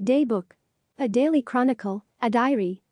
Daybook. A daily chronicle, a diary,